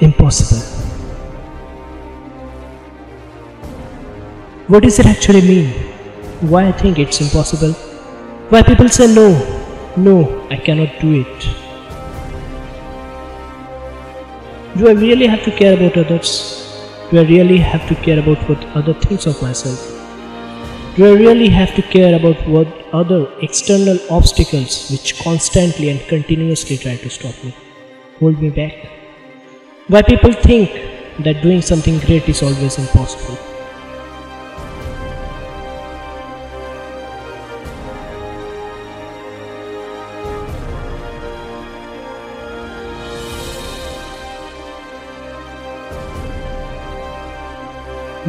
impossible. What does it actually mean? Why I think it's impossible? Why people say no, no, I cannot do it? Do I really have to care about others? Do I really have to care about what other thinks of myself? Do I really have to care about what other external obstacles which constantly and continuously try to stop me, hold me back? Why people think that doing something great is always impossible?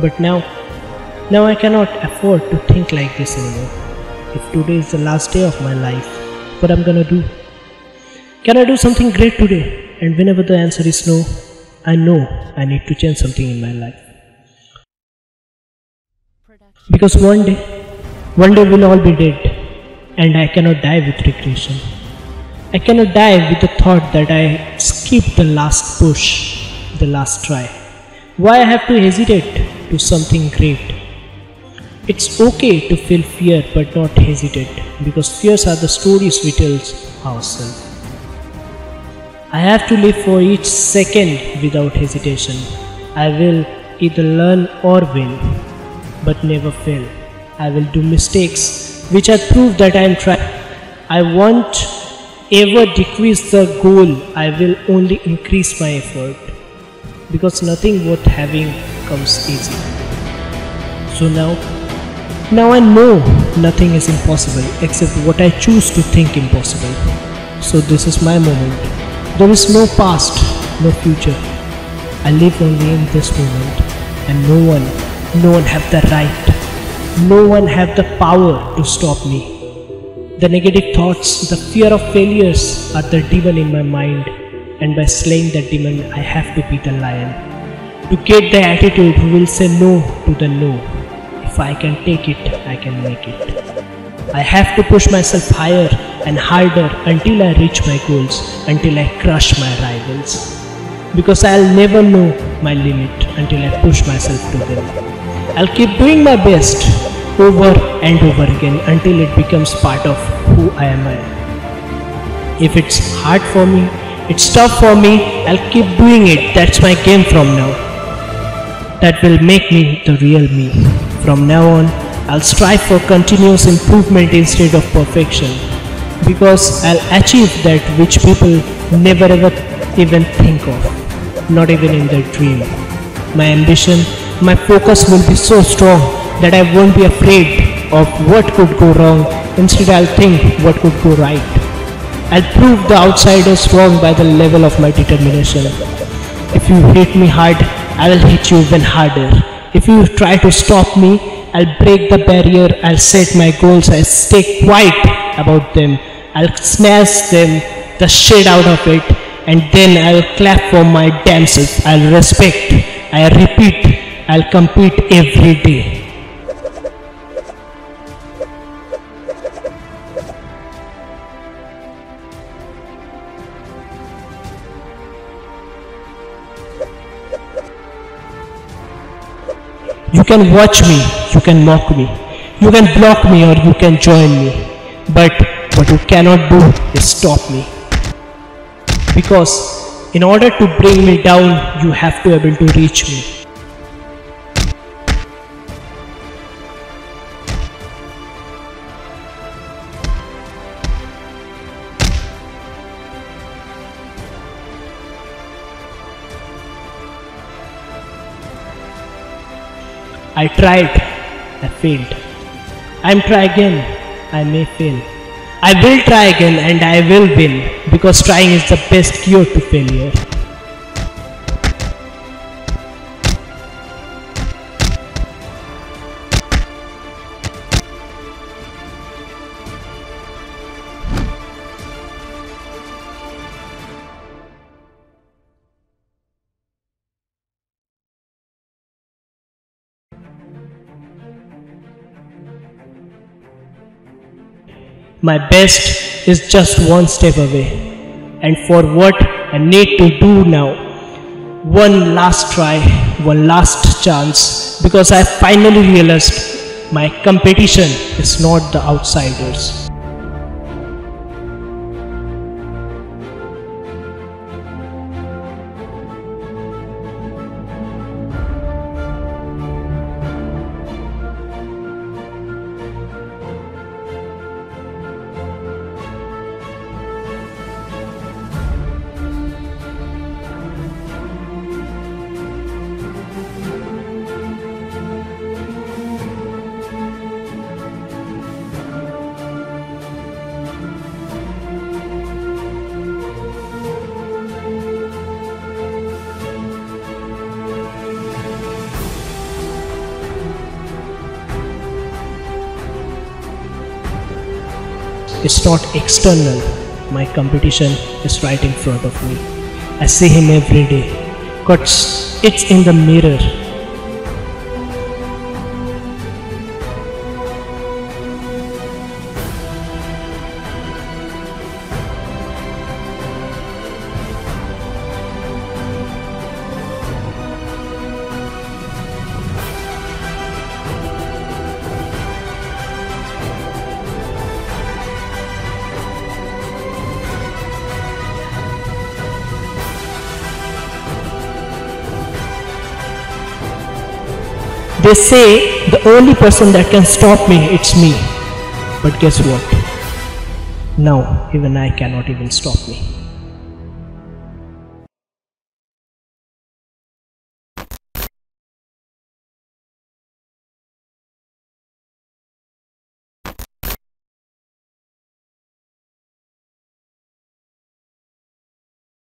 But now, now I cannot afford to think like this anymore. If today is the last day of my life, what am I'm gonna do? Can I do something great today? And whenever the answer is no, I know I need to change something in my life. Because one day, one day we'll all be dead, and I cannot die with regression. I cannot die with the thought that I skipped the last push, the last try. Why I have to hesitate to something great? It's okay to feel fear but not hesitate because fears are the stories we tell ourselves. I have to live for each second without hesitation. I will either learn or win, but never fail. I will do mistakes which I prove that I am trying. I won't ever decrease the goal, I will only increase my effort because nothing worth having comes easy. So now, now I know nothing is impossible except what I choose to think impossible. So this is my moment. There is no past, no future. I live only in this moment and no one, no one have the right, no one have the power to stop me. The negative thoughts, the fear of failures are the demon in my mind and by slaying that demon I have to be the lion. To get the attitude who will say no to the no. If I can take it, I can make it. I have to push myself higher and harder until I reach my goals, until I crush my rivals. Because I'll never know my limit until I push myself to them. I'll keep doing my best over and over again until it becomes part of who I am. If it's hard for me, it's tough for me, I'll keep doing it. That's my game from now. That will make me the real me. From now on, I'll strive for continuous improvement instead of perfection. Because I'll achieve that which people never ever even think of, not even in their dream. My ambition, my focus will be so strong that I won't be afraid of what could go wrong. Instead, I'll think what could go right. I'll prove the outsiders wrong by the level of my determination. If you hit me hard, I will hit you even harder. If you try to stop me, I'll break the barrier, I'll set my goals, I'll stay quiet about them, I'll smash them, the shit out of it, and then I'll clap for my damn self. I'll respect, I repeat, I'll compete every day. You can watch me, you can mock me, you can block me or you can join me. But what you cannot do is stop me. Because in order to bring me down, you have to be able to reach me. I tried, I failed. I'm try again, I may fail. I will try again and I will win because trying is the best cure to failure. My best is just one step away. And for what I need to do now, one last try, one last chance because I finally realized my competition is not the outsiders. It's not external. My competition is right in front of me. I see him every day. Cause it's in the mirror. They say the only person that can stop me, it's me. But guess what? Now, even I cannot even stop me.